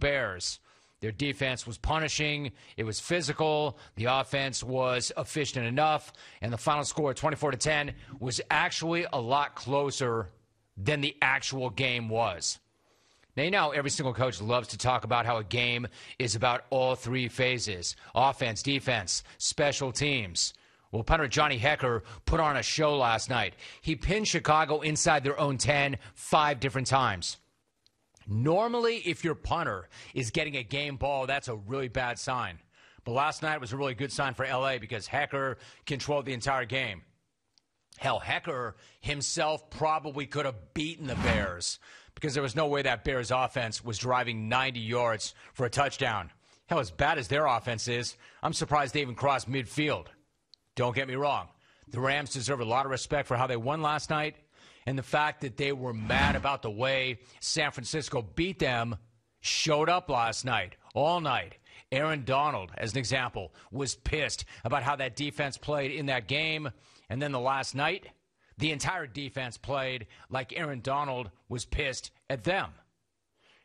Bears. Their defense was punishing. It was physical. The offense was efficient enough. And the final score, 24 to 10, was actually a lot closer than the actual game was. Now, you know, every single coach loves to talk about how a game is about all three phases offense, defense, special teams. Well, punter Johnny Hekker put on a show last night. He pinned Chicago inside their own 10 five different times. Normally, if your punter is getting a game ball, that's a really bad sign. But last night was a really good sign for LA because Hekker controlled the entire game. Hell, Hekker himself probably could have beaten the Bears because there was no way that Bears offense was driving 90 yards for a touchdown. Hell, as bad as their offense is, I'm surprised they even crossed midfield. Don't get me wrong. The Rams deserve a lot of respect for how they won last night and the fact that they were mad about the way San Francisco beat them showed up last night, all night. Aaron Donald, as an example, was pissed about how that defense played in that game. And then the last night, the entire defense played like Aaron Donald was pissed at them.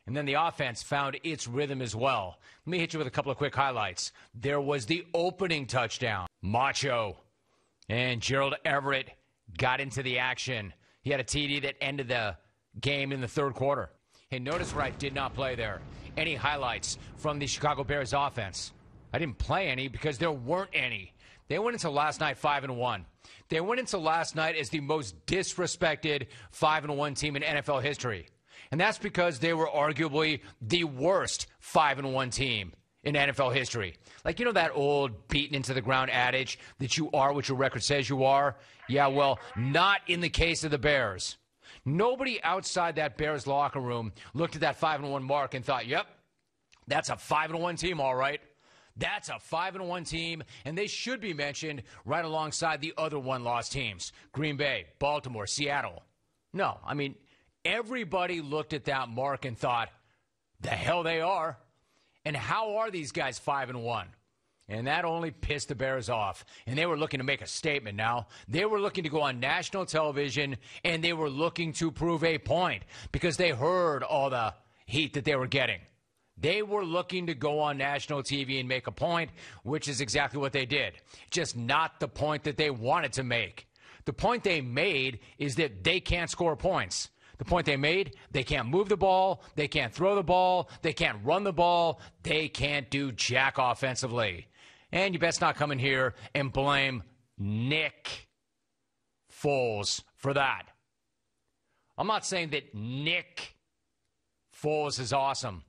And then the offense found its rhythm as well. Let me hit you with a couple of quick highlights. There was the opening touchdown. Macho and Gerald Everett got into the action. He had a TD that ended the game in the third quarter. Hey, notice what I did not play there. Any highlights from the Chicago Bears offense? I didn't play any because there weren't any. They went into last night 5 and 1. They went into last night as the most disrespected 5 and 1 team in NFL history. And that's because they were arguably the worst 5 and 1 team in NFL history. Like, you know that old beaten into the ground adage that you are what your record says you are? Yeah, well, not in the case of the Bears. Nobody outside that Bears locker room looked at that 5 and 1 mark and thought, "Yep, that's a 5 and 1 team all right." That's a 5 and 1 team and they should be mentioned right alongside the other one-loss teams. Green Bay, Baltimore, Seattle. No, I mean, everybody looked at that mark and thought, "The hell they are." And how are these guys 5 and 1? And that only pissed the Bears off. And they were looking to make a statement now. They were looking to go on national television and they were looking to prove a point because they heard all the heat that they were getting. They were looking to go on national TV and make a point, which is exactly what they did. Just not the point that they wanted to make. The point they made is that they can't score points. The point they made, they can't move the ball, they can't throw the ball, they can't run the ball, they can't do jack offensively. And you best not come in here and blame Nick Foles for that. I'm not saying that Nick Foles is awesome.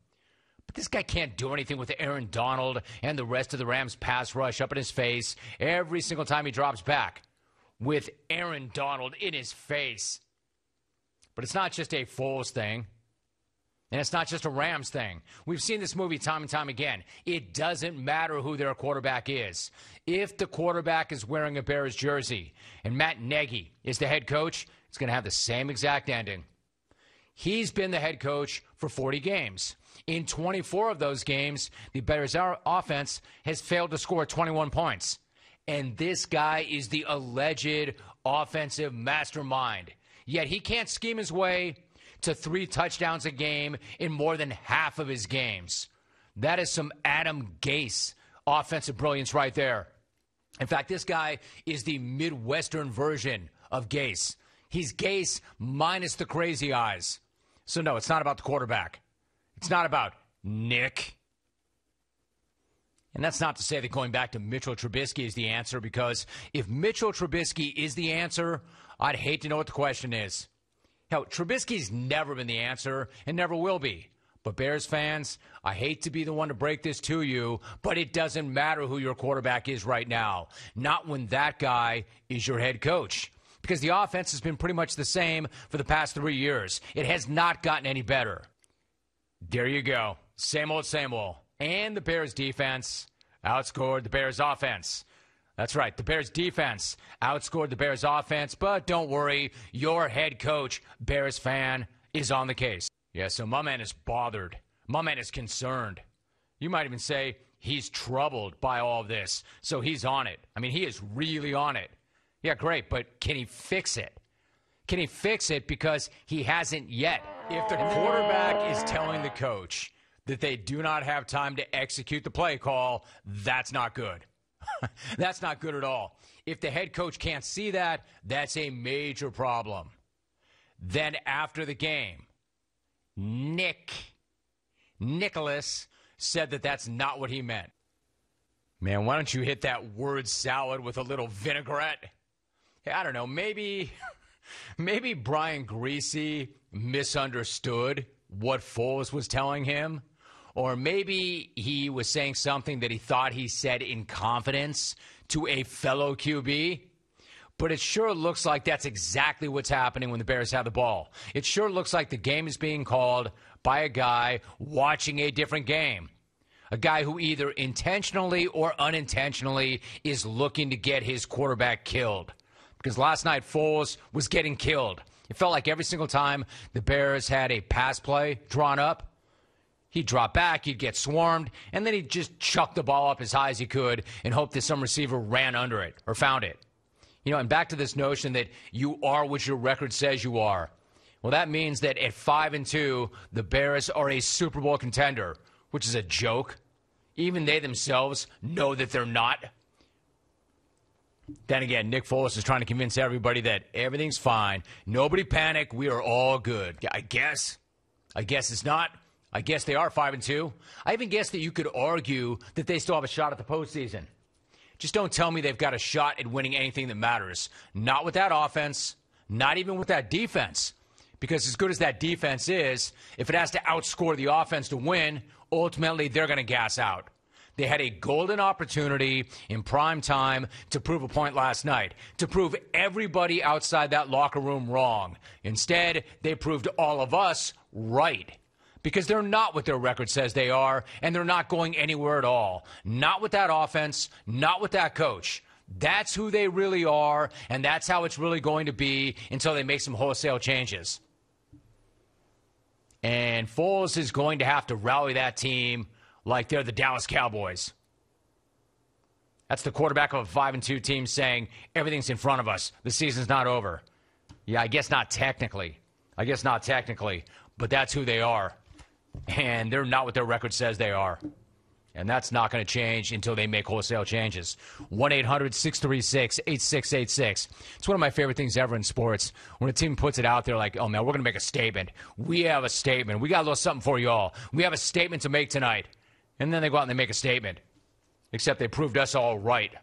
But this guy can't do anything with Aaron Donald and the rest of the Rams pass rush up in his face every single time he drops back. With Aaron Donald in his face. But it's not just a Foles thing. And it's not just a Rams thing. We've seen this movie time and time again. It doesn't matter who their quarterback is. If the quarterback is wearing a Bears jersey and Matt Nagy is the head coach, it's going to have the same exact ending. He's been the head coach for 40 games. In 24 of those games, the Bears offense has failed to score 21 points. And this guy is the alleged offensive mastermind. Yet he can't scheme his way to three touchdowns a game in more than half of his games. That is some Adam Gase offensive brilliance right there. In fact, this guy is the Midwestern version of Gase. He's Gase minus the crazy eyes. So, no, it's not about the quarterback. It's not about Nick. And that's not to say that going back to Mitchell Trubisky is the answer, because if Mitchell Trubisky is the answer, I'd hate to know what the question is. Hell, Trubisky's never been the answer and never will be. But Bears fans, I hate to be the one to break this to you, but it doesn't matter who your quarterback is right now. Not when that guy is your head coach. Because the offense has been pretty much the same for the past three years. It has not gotten any better. There you go. Same old, same old. And the Bears defense outscored the Bears offense. That's right. The Bears defense outscored the Bears offense, but don't worry, your head coach, Bears fan, is on the case. Yeah, so my man is bothered. My man is concerned. You might even say he's troubled by all of this, so he's on it. I mean, he is really on it. Yeah, great, but can he fix it? Can he fix it because he hasn't yet? If the quarterback is telling the coach that they do not have time to execute the play call, that's not good. that's not good at all. If the head coach can't see that, that's a major problem. Then after the game, Nick Nicholas said that that's not what he meant. Man, why don't you hit that word salad with a little vinaigrette? Hey, I don't know, maybe maybe Brian Greasy misunderstood what Foles was telling him. Or maybe he was saying something that he thought he said in confidence to a fellow QB. But it sure looks like that's exactly what's happening when the Bears have the ball. It sure looks like the game is being called by a guy watching a different game. A guy who either intentionally or unintentionally is looking to get his quarterback killed. Because last night, Foles was getting killed. It felt like every single time the Bears had a pass play drawn up, he'd drop back, he'd get swarmed, and then he'd just chuck the ball up as high as he could and hope that some receiver ran under it or found it. You know, and back to this notion that you are what your record says you are. Well, that means that at 5 and 2, the Bears are a Super Bowl contender, which is a joke. Even they themselves know that they're not. Then again, Nick Foles is trying to convince everybody that everything's fine. Nobody panic. We are all good. I guess. I guess it's not. I guess they are 5 and 2. I even guess that you could argue that they still have a shot at the postseason. Just don't tell me they've got a shot at winning anything that matters. Not with that offense, not even with that defense. Because as good as that defense is, if it has to outscore the offense to win, ultimately they're going to gas out. They had a golden opportunity in prime time to prove a point last night, to prove everybody outside that locker room wrong. Instead, they proved all of us right because they're not what their record says they are, and they're not going anywhere at all. Not with that offense, not with that coach. That's who they really are, and that's how it's really going to be until they make some wholesale changes. And Foles is going to have to rally that team like they're the Dallas Cowboys. That's the quarterback of a 5 and 2 team saying everything's in front of us. The season's not over. Yeah, I guess not technically. I guess not technically, but that's who they are. And they're not what their record says they are. And that's not going to change until they make wholesale changes. 1 800 636 8686. It's one of my favorite things ever in sports. When a team puts it out there like, oh man, we're going to make a statement. We have a statement. We got a little something for you all. We have a statement to make tonight. And then they go out and they make a statement. Except they proved us all right.